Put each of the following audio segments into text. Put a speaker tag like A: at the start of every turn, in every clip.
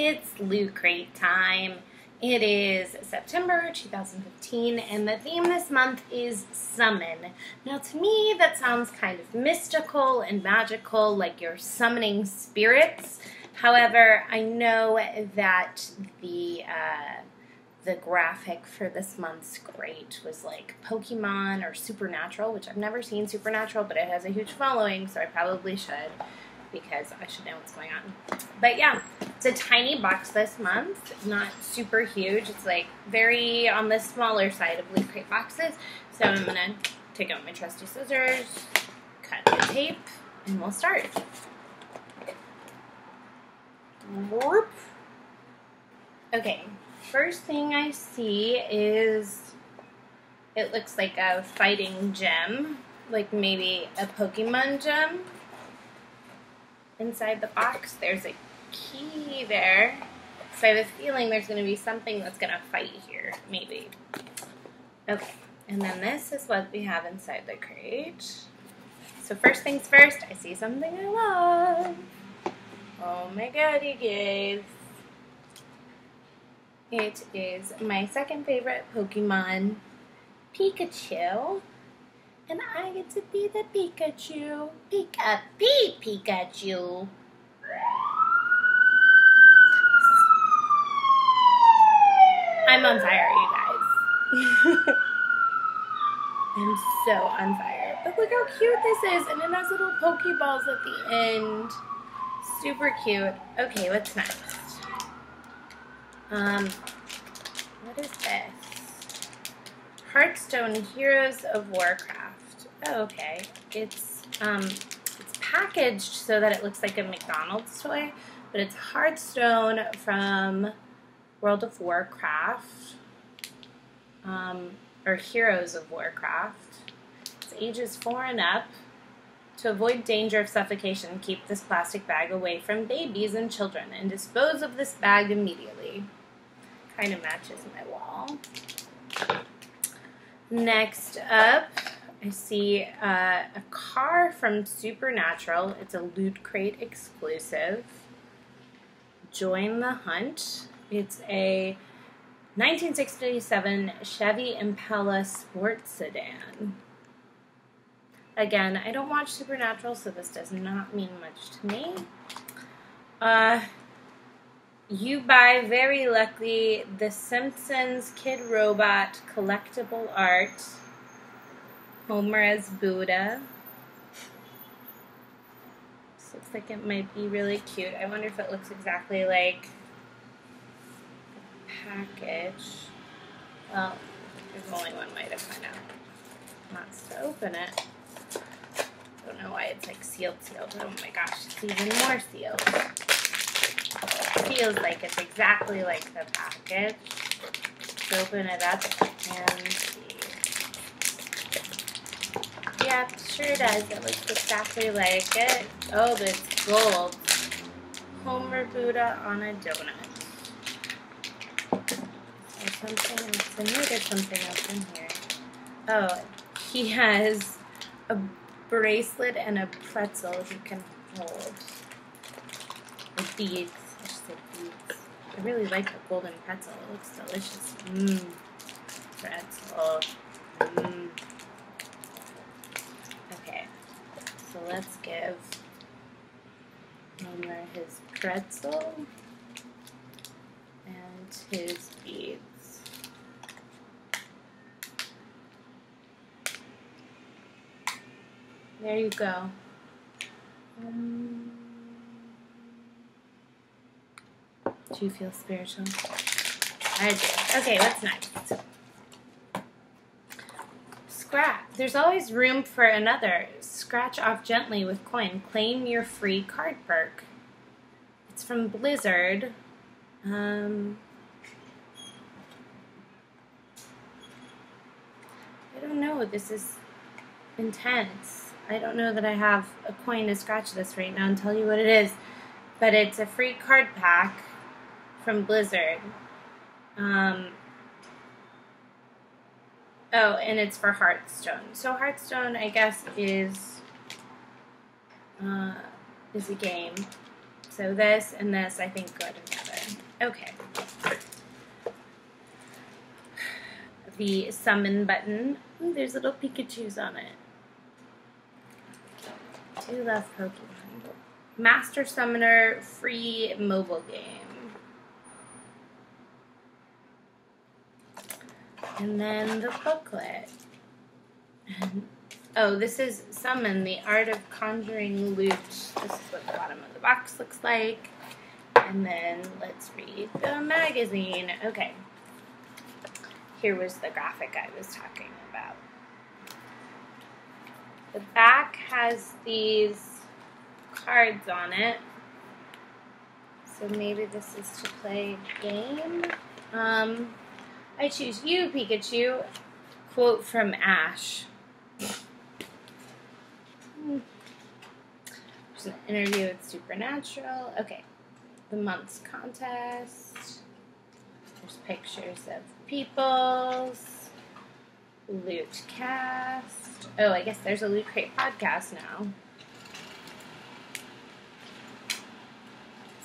A: It's Loot Crate time. It is September 2015, and the theme this month is summon. Now, to me, that sounds kind of mystical and magical, like you're summoning spirits. However, I know that the uh, the graphic for this month's crate was like Pokemon or Supernatural, which I've never seen Supernatural, but it has a huge following, so I probably should because I should know what's going on. But yeah, it's a tiny box this month, It's not super huge. It's like very on the smaller side of Loot Crate boxes. So I'm gonna take out my trusty scissors, cut the tape, and we'll start. Warp. Okay, first thing I see is it looks like a fighting gem, like maybe a Pokemon gem inside the box, there's a key there. So I have a feeling there's going to be something that's going to fight here, maybe. Okay, and then this is what we have inside the crate. So first things first, I see something I love. Oh my god, you guys. It is my second favorite Pokemon, Pikachu. And I get to be the Pikachu. Pika Pee Pikachu. I'm on fire, you guys. I'm so on fire. But look how cute this is. And it has little Pokeballs at the end. Super cute. Okay, what's next? Um, what is this? Hearthstone Heroes of Warcraft. Okay. It's um, it's packaged so that it looks like a McDonald's toy, but it's Hearthstone from World of Warcraft, um, or Heroes of Warcraft. It's ages four and up. To avoid danger of suffocation, keep this plastic bag away from babies and children and dispose of this bag immediately. Kind of matches my wall. Next up, I see uh, a car from Supernatural. It's a Loot Crate exclusive. Join the Hunt. It's a 1967 Chevy Impala sports sedan. Again, I don't watch Supernatural, so this does not mean much to me. Uh, you buy very lucky The Simpsons Kid Robot collectible art Homer as Buddha. This looks like it might be really cute. I wonder if it looks exactly like the package. Well, there's only one way to find out. Not to open it. I Don't know why it's like sealed, sealed. Oh my gosh, it's even more sealed. feels like it's exactly like the package. Let's open it up and yeah, sure does. It looks exactly like it. Oh, but it's gold. Homer Buddha on a donut. There's something else. I knew there's something else in here. Oh, he has a bracelet and a pretzel he can hold. With beads. I should say beads. I really like the golden pretzel. It looks delicious. Mmm. Pretzel. Mmm. So let's give Homer his pretzel and his beads. There you go. Um, do you feel spiritual? I do. Okay, what's next? Scrap. There's always room for another. Scratch off gently with coin. Claim your free card perk. It's from Blizzard. Um, I don't know. This is intense. I don't know that I have a coin to scratch this right now and tell you what it is. But it's a free card pack from Blizzard. Um, Oh, and it's for Hearthstone. So Hearthstone, I guess, is uh, is a game. So this and this, I think, go together. Okay. The summon button. Ooh, there's little Pikachus on it. Do love Pokemon. Master Summoner free mobile game. And then the booklet. oh, this is Summon, the Art of Conjuring Loot. This is what the bottom of the box looks like. And then let's read the magazine. Okay. Here was the graphic I was talking about. The back has these cards on it. So maybe this is to play a game. Um, I choose you, Pikachu. Quote from Ash. There's an interview with Supernatural. Okay. The month's contest. There's pictures of peoples. Loot cast. Oh, I guess there's a Loot Crate podcast now.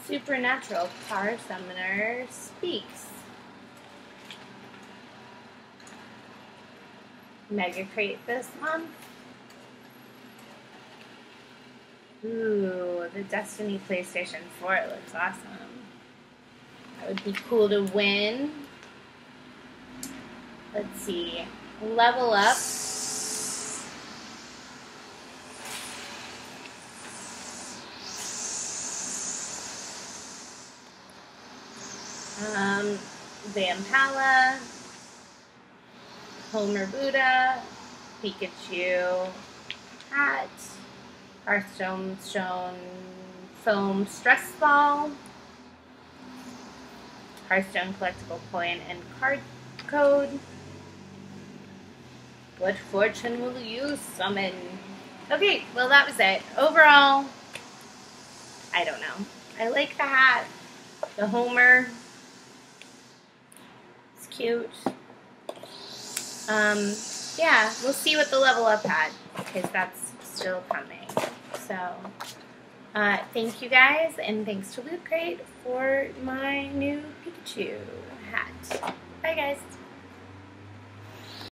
A: Supernatural Car Summoner speaks. Mega Crate this month. Ooh, the Destiny PlayStation 4 looks awesome. That would be cool to win. Let's see. Level up. Um, Vampala, Homer Buddha, Pikachu, hat, Hearthstone Stone Foam Stress Ball, Hearthstone Collectible Coin and Card Code. What fortune will you summon? Okay, well that was it. Overall, I don't know. I like the hat, the Homer. It's cute. Um, yeah, we'll see what the level up had because that's still coming. So, uh, thank you guys, and thanks to Loot Crate for my new Pikachu hat. Bye, guys.